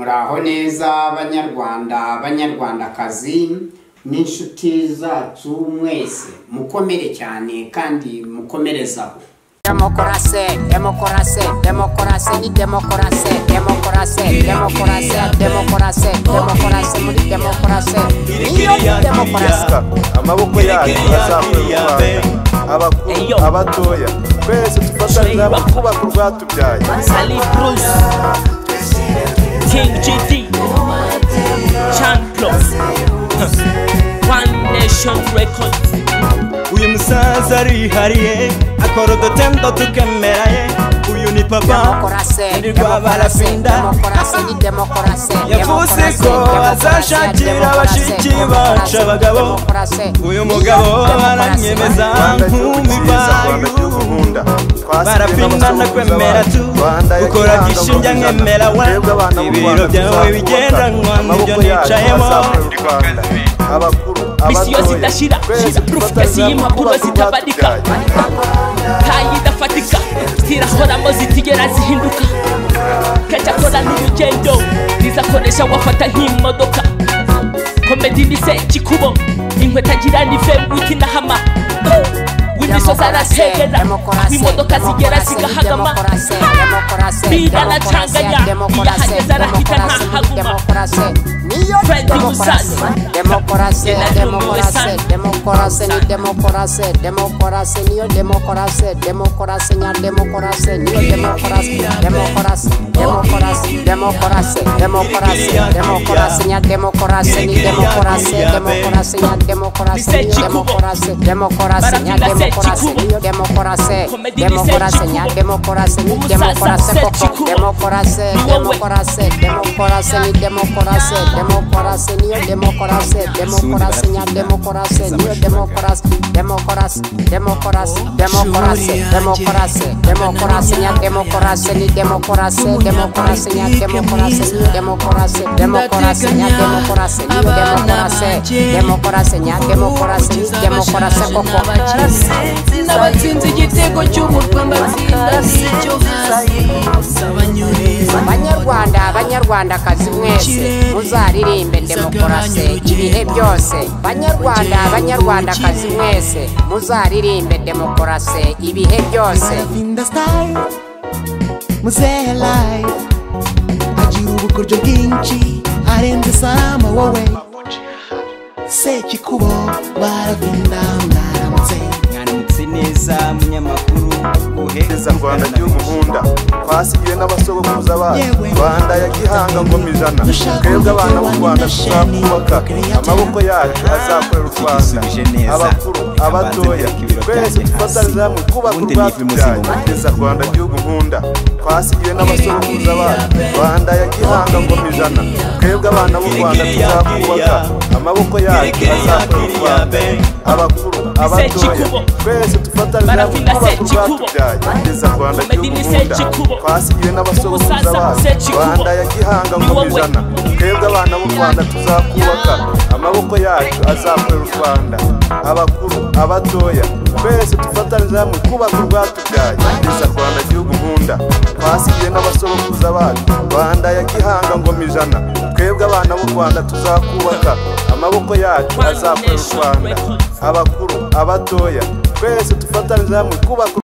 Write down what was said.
muraho neza banyarwanda banyarwandakazi n'inshuti zacu mwese. Mukomere cyane kandi mukomerezaho. Demokarasi demokarasi demokarasi ni demokarasi demokarasi demokarasi demokarasi demokarasi muri demokarasi niyo demokarasi amaboko yacu azakorera u rwanda. Abakuru abatoya. Twese dufatanyije hamwe kubaka urwatubyaye uyu musaza arihariye akora udutendo tukemera ye uyu ni papa ni demokarasi yavuze ko azashakira abashiki bacu abagabo uyu mugabo baranyemeza nk'umibayu nkunda barapinda ndakwemera tu. Ukora gishinja nkemera wa ibiro byawe bigendanwa ni byo nicayemo Misi yose idashira, shira profesi y'impapuro zitabadika. Tayi idafatika, zirahoramo zitigera zihinduka. Kajya akora n'urugendo, rizakoresha wafata nk'imodoka. Komedi ni se kikubo, inkweto agira ni febuti na hama. W'imisozi arategera, imodoka zigera zigahagama. Bida na canganya, iyahageze arahita ntahaguma. Freddy Musazi. demokarasi demokarasi demokarasi ni demokarasi demokarasi niyo demokarasi demokarasi nya demokarasi niyo demokarasi demokarasi demokarasi demokarasi demokarasi nya demokarasi ni demokarasi demokarasi nya demokarasi niyo demokarasi demokarasi nya demokarasi niyo demokarasi demokarasi nya demokarasi ni demokarasi koko demokarasi demokarasi demokarasi ni demokarasi demokarasi niyo demokarasi demokarasi nya demokarasi niyo demokarasi demokarasi demokarasi demokarasi demokarasi demokarasi nya demokarasi ni demokarasi demokarasi nya demokarasi ni demokarasi demokarasi nya demokarasi niyo demokarasi demokarasi nya demokarasi ni demokarasi koko n'abatsinze igitego cy'umutwe mbatsinda n'icyo hasi abanyureza banyarwanda banyarwandakazi mwese. Muzaririmbe demokarasi ibihe byose. Banyarwanda banyarwandakazi mwese muzaririmbe demokarasi ibihe byose muzehe life. Agira ubukoryo bwinshi arenze sama wowe sekikubo barafinda mwaramutse mwaramutse neza munyamakuru neza rwanda gihugu nkunda twasigiwe n'abasogokuruza bacu rwanda ya gihanga ngoma ijana twebwe abana b'u rwanda tuzakubaka amaboko yacu azakorera u rwanda. Abakuru abatoya. twese dufatanyije hamwe kubaka urwatubyaye neza rwanda. gihugu nkunda twasigiwe n'abasogokuruza bacu rwanda ya gihanga ngoma ijana twebwe abana b'u rwanda tuzakubaka amaboko yacu rwanda abakuru abatoya twese dufatanyije Barafinda kubaka urwatubyaye neza rwanda gihugu nkunda twasigiwe n'abasogokuruza Umusaza bacu rwanda ya gihanga wowe. ijana twebwe abana b'u rwanda tuzakubaka amaboko yacu azakorera u rwanda. Abakuru abatoya. Twese dufatanyije hamwe kubaka urwatubyaye neza rwanda gihugu nkunda twasigiwe n'abasogokuruza bacu. Rwanda ya gihanga ngo ijana twebwe abana b'u rwanda tuzakubaka. Amaboko yacu azakorera u rwanda. Abakuru abatoya twese dufatanyije hamwe kubaka